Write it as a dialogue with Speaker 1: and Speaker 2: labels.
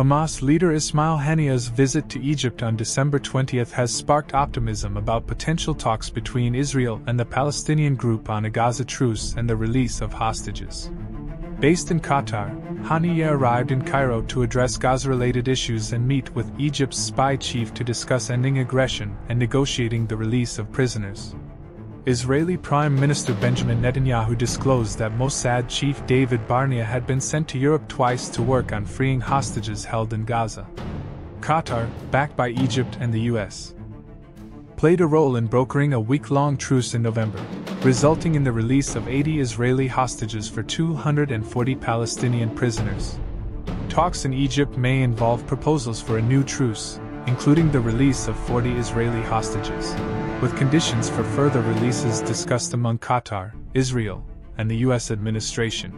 Speaker 1: Hamas leader Ismail Haniyeh's visit to Egypt on December 20 has sparked optimism about potential talks between Israel and the Palestinian group on a Gaza truce and the release of hostages. Based in Qatar, Haniyeh arrived in Cairo to address Gaza related issues and meet with Egypt's spy chief to discuss ending aggression and negotiating the release of prisoners. Israeli Prime Minister Benjamin Netanyahu disclosed that Mossad chief David Barnea had been sent to Europe twice to work on freeing hostages held in Gaza. Qatar, backed by Egypt and the US, played a role in brokering a week long truce in November, resulting in the release of 80 Israeli hostages for 240 Palestinian prisoners. Talks in Egypt may involve proposals for a new truce, including the release of 40 Israeli hostages, with conditions for further releases discussed among Qatar, Israel, and the U.S. administration.